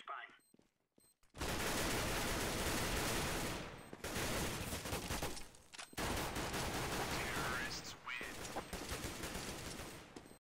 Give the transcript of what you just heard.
Flashbang.